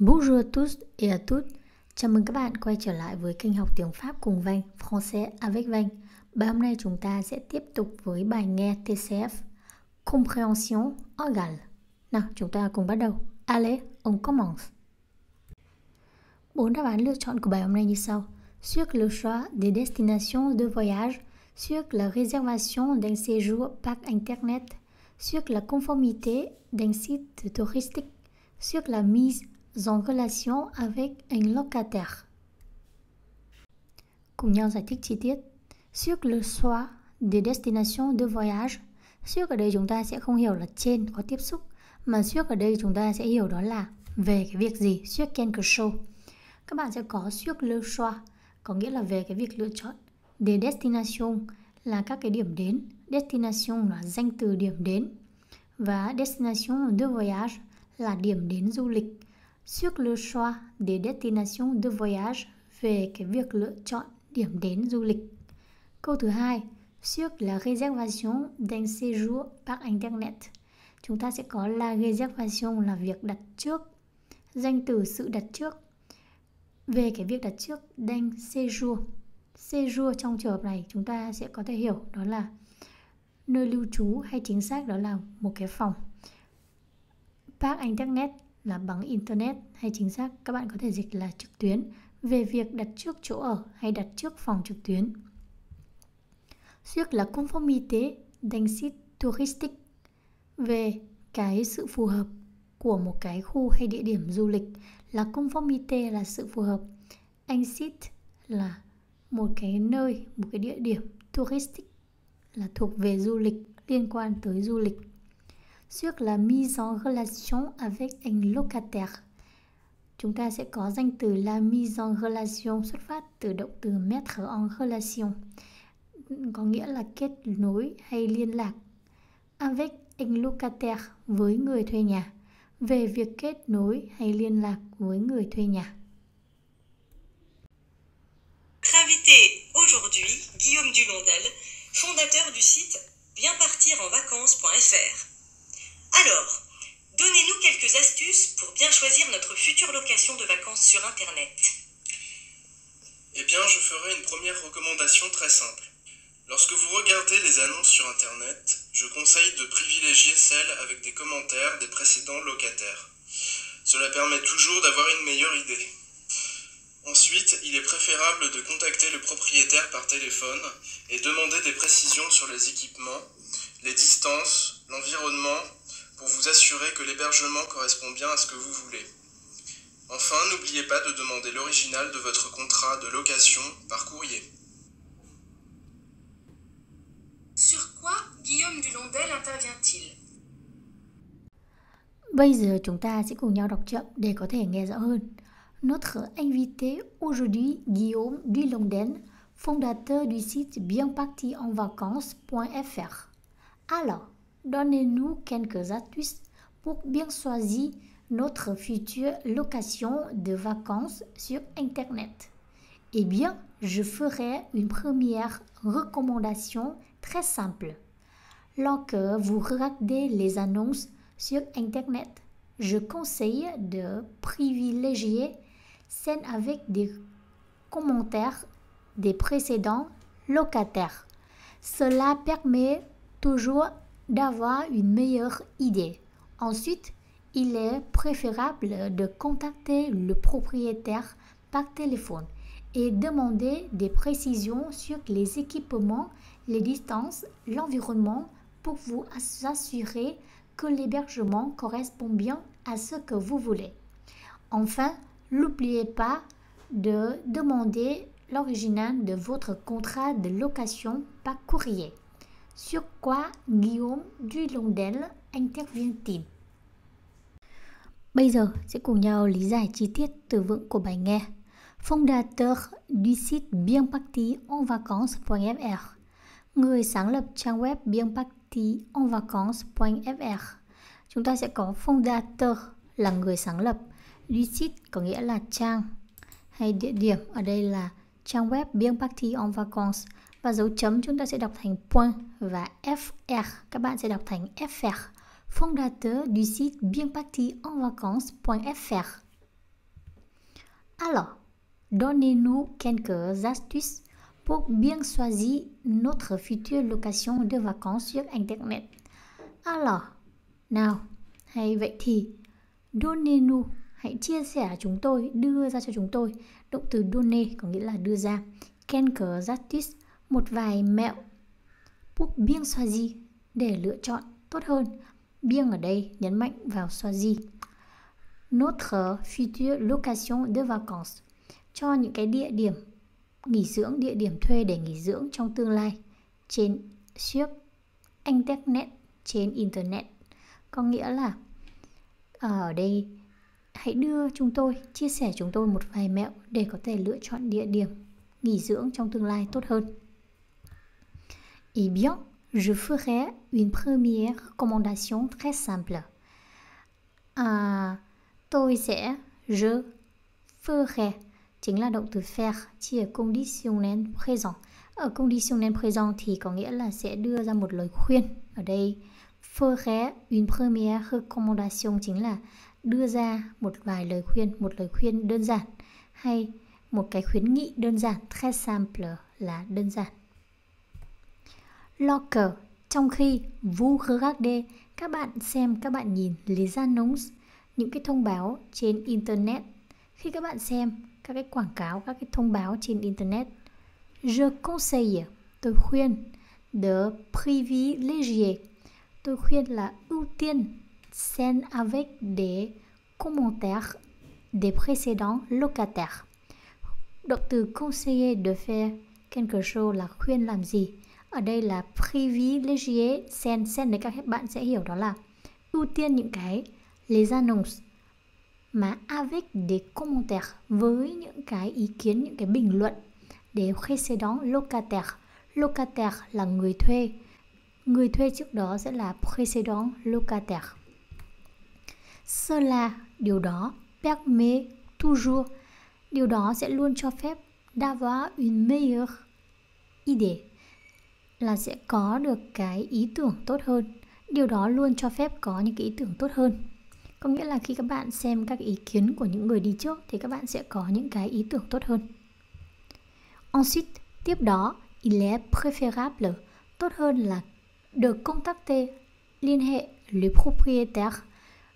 Bonjour à tous et à toutes. Chào mừng các bạn quay trở lại với kênh học tiếng Pháp cùng Vanh, Français avec Vanh. Bài hôm nay chúng ta sẽ tiếp tục với bài nghe TCF Compréhension orale. Nào, chúng ta cùng bắt đầu. Allez, on commence. Bốn đáp án lựa chọn của bài hôm nay như sau. Sur le choix des destinations de voyage, sur la réservation d'un séjour par Internet, sur la conformité d'un site touristique, sur la mise en relation avec un locataire. Cùng nhau giải thích chi tiết. Sur le soir de destination de voyage. Sur ở đây chúng ta sẽ không hiểu là trên có tiếp xúc, mà sur ở đây chúng ta sẽ hiểu đó là về cái việc gì, sur quelque chose. Các bạn sẽ có sur le soir. có nghĩa là về cái việc lựa chọn. De destination là các cái điểm đến. Destination là danh từ điểm đến. Và destination de voyage là điểm đến du lịch. Sur le choix des destinations de voyage về cái việc lựa chọn điểm đến du lịch. Câu thứ hai, sur la réservation d'un séjour par internet. Chúng ta sẽ có la réservation là việc đặt trước, danh từ sự đặt trước. Về cái việc đặt trước d'un séjour. Séjour trong trường hợp này chúng ta sẽ có thể hiểu đó là nơi lưu trú hay chính xác đó là một cái phòng. park internet là bằng internet hay chính xác, các bạn có thể dịch là trực tuyến, về việc đặt trước chỗ ở hay đặt trước phòng trực tuyến. Sur la conformité d'un site touristique về cái sự phù hợp của một cái khu hay địa điểm du lịch là conformité là sự phù hợp un site là một cái nơi, một cái địa điểm touristic là thuộc về du lịch, liên quan tới du lịch sur la mise en relation avec un locataire. Chúng ta sẽ có danh từ la mise en relation xuất phát từ động từ mettre en relation, có nghĩa là kết nối hay liên lạc. Avec un locataire với người thuê nhà, về việc kết nối hay liên lạc với người thuê nhà. Invité aujourd'hui Guillaume Dulondel, fondateur du site bienpartirenvacances.fr. Alors, donnez-nous quelques astuces pour bien choisir notre future location de vacances sur Internet. Eh bien, je ferai une première recommandation très simple. Lorsque vous regardez les annonces sur Internet, je conseille de privilégier celles avec des commentaires des précédents locataires. Cela permet toujours d'avoir une meilleure idée. Ensuite, il est préférable de contacter le propriétaire par téléphone et demander des précisions sur les équipements, les distances, l'environnement pour vous assurer que l'hébergement correspond bien à ce que vous voulez. Enfin, n'oubliez pas de demander l'original de votre contrat de location par courrier. Sur quoi Guillaume Dulondel intervient-il? Bây giờ chúng ta sẽ cùng nhau đọc chậm để có thể nghe rõ hơn. Notre invité aujourd'hui, Guillaume Dulondel, fondateur du site bienpartienvacances.fr. Alors, donnez-nous quelques astuces pour bien choisir notre future location de vacances sur Internet. Eh bien, je ferai une première recommandation très simple. Lorsque vous regardez les annonces sur Internet, je conseille de privilégier celles avec des commentaires des précédents locataires. Cela permet toujours d'avoir une meilleure idée. Ensuite, il est préférable de contacter le propriétaire par téléphone et demander des précisions sur les équipements, les distances, l'environnement pour vous assurer que l'hébergement correspond bien à ce que vous voulez. Enfin, n'oubliez pas de demander l'original de votre contrat de location par courrier. Sur quoi Guillaume Dulondel intervient-il? Bây giờ sẽ cùng nhau lý giải chi tiết từ vựng của bài nghe. Fondateur du site bienpartienvacances.fr Người sáng lập trang web bienpartienvacances.fr Chúng ta sẽ có fondateur là người sáng lập, du site có nghĩa là trang hay địa điểm, ở đây là trang web bienpartienvacances và dấu chấm chúng ta sẽ đọc thành point và fr các bạn sẽ đọc thành fr fondateur du site bienpartienvacances.fr Alors, donnez-nous quelques astuces pour bien choisir notre future location de vacances sur Internet. Alors, nào, hay vậy thì donnez-nous hãy chia sẻ chúng tôi, đưa ra cho chúng tôi. Động từ donner có nghĩa là đưa ra. Quelques astuces, một vài mẹo. Pour bien choisir, để lựa chọn tốt hơn. Biêng ở đây nhấn mạnh vào choisir. Notre future location de vacances cho những cái địa điểm nghỉ dưỡng, địa điểm thuê để nghỉ dưỡng trong tương lai trên siếc internet trên internet có nghĩa là ờ, ở đây hãy đưa chúng tôi chia sẻ chúng tôi một vài mẹo để có thể lựa chọn địa điểm nghỉ dưỡng trong tương lai tốt hơn. Eh bien, je ferai une première recommandation très simple. À, tôi sẽ je ferai chính là động từ faire chỉ ở conditionnel présent. Ở conditionnel présent thì có nghĩa là sẽ đưa ra một lời khuyên. Ở đây ferai une première recommandation chính là đưa ra một vài lời khuyên, một lời khuyên đơn giản hay một cái khuyến nghị đơn giản, très simple là đơn giản. Locker, trong khi vous đê, các bạn xem, các bạn nhìn les annonces, những cái thông báo trên internet. Khi các bạn xem các cái quảng cáo, các cái thông báo trên internet, je conseille, tôi khuyên de privilégier, tôi khuyên là ưu tiên sen avec des commentaires des précédents locataires. Động từ conseiller de faire quelque chose là khuyên làm gì. Ở đây là privilegié sen sen đấy các bạn sẽ hiểu đó là ưu tiên những cái les annonces mà avec des commentaires với những cái ý kiến những cái bình luận để précédent locataire Locataire là người thuê. Người thuê trước đó sẽ là précédent locataire. Cela, điều đó, permet toujours, điều đó sẽ luôn cho phép d'avoir une meilleure idée là sẽ có được cái ý tưởng tốt hơn. Điều đó luôn cho phép có những cái ý tưởng tốt hơn. Có nghĩa là khi các bạn xem các ý kiến của những người đi trước thì các bạn sẽ có những cái ý tưởng tốt hơn. Ensuite, tiếp đó, il est préférable, tốt hơn là được contacter, liên hệ le propriétaire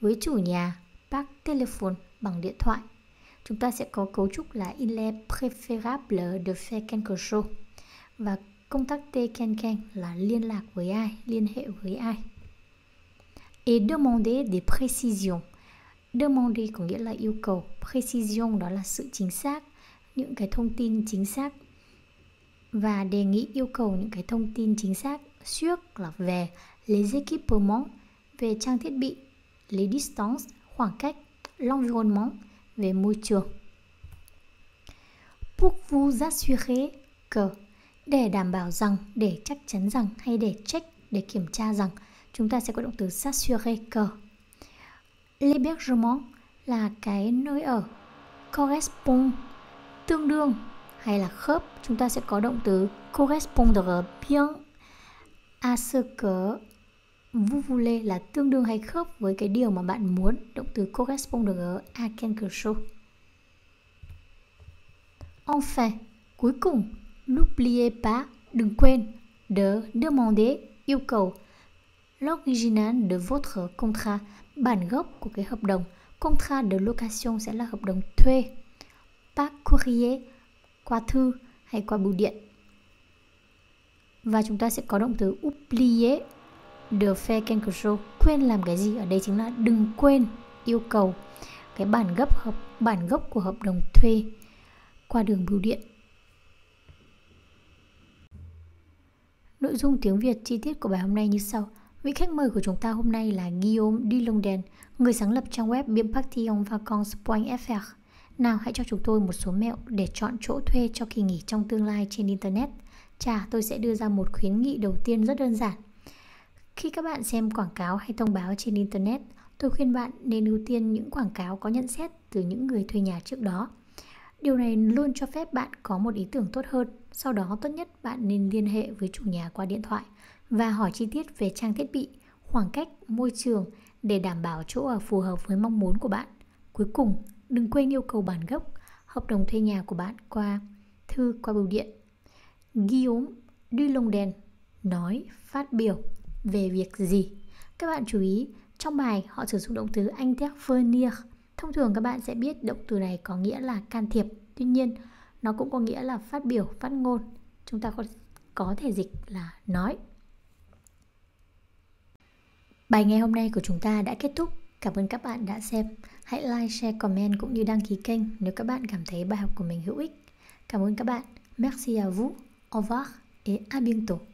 với chủ nhà par téléphone bằng điện thoại. Chúng ta sẽ có cấu trúc là il est préférable de faire quelque chose và contacter quelqu'un là liên lạc với ai, liên hệ với ai. Et demander des précisions. Demander có nghĩa là yêu cầu, précision đó là sự chính xác, những cái thông tin chính xác và đề nghị yêu cầu những cái thông tin chính xác trước là về les équipements về trang thiết bị les distances, khoảng cách, l'environnement, về môi trường. Pour vous assurer que, để đảm bảo rằng, để chắc chắn rằng hay để check, để kiểm tra rằng, chúng ta sẽ có động từ s'assurer que. L'hébergement là cái nơi ở correspond tương đương hay là khớp. Chúng ta sẽ có động từ correspondre bien à ce que vous voulez là tương đương hay khớp với cái điều mà bạn muốn. Động từ correspondre à quelque chose. Enfin cuối cùng n'oubliez pas đừng quên de demander yêu cầu l'original de votre contrat, bản gốc của cái hợp đồng. Contrat de location sẽ là hợp đồng thuê par courrier, qua thư hay qua bưu điện. Và chúng ta sẽ có động từ oublier de faire quelque chose. Quên làm cái gì? Ở đây chính là đừng quên yêu cầu cái bản gốc hợp, bản gốc của hợp đồng thuê qua đường bưu điện. Nội dung tiếng Việt chi tiết của bài hôm nay như sau. Vị khách mời của chúng ta hôm nay là Guillaume Dillongden, người sáng lập trang web bienpartillonvacances.fr. Nào hãy cho chúng tôi một số mẹo để chọn chỗ thuê cho kỳ nghỉ trong tương lai trên Internet. Chà, tôi sẽ đưa ra một khuyến nghị đầu tiên rất đơn giản. Khi các bạn xem quảng cáo hay thông báo trên Internet, tôi khuyên bạn nên ưu tiên những quảng cáo có nhận xét từ những người thuê nhà trước đó. Điều này luôn cho phép bạn có một ý tưởng tốt hơn. Sau đó tốt nhất bạn nên liên hệ với chủ nhà qua điện thoại và hỏi chi tiết về trang thiết bị, khoảng cách, môi trường để đảm bảo chỗ ở phù hợp với mong muốn của bạn. Cuối cùng, đừng quên yêu cầu bản gốc hợp đồng thuê nhà của bạn qua thư qua bưu điện. Guillaume Dulongden nói phát biểu về việc gì. Các bạn chú ý, trong bài họ sử dụng động từ anh intervenir. Thông thường các bạn sẽ biết động từ này có nghĩa là can thiệp. Tuy nhiên, nó cũng có nghĩa là phát biểu, phát ngôn. Chúng ta có, có thể dịch là nói. Bài ngày hôm nay của chúng ta đã kết thúc. Cảm ơn các bạn đã xem. Hãy like, share, comment cũng như đăng ký kênh nếu các bạn cảm thấy bài học của mình hữu ích. Cảm ơn các bạn. Merci à vous. Au revoir et à bientôt.